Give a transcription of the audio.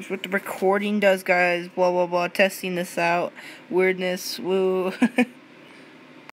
That's what the recording does, guys. Blah, blah, blah. Testing this out. Weirdness. Woo.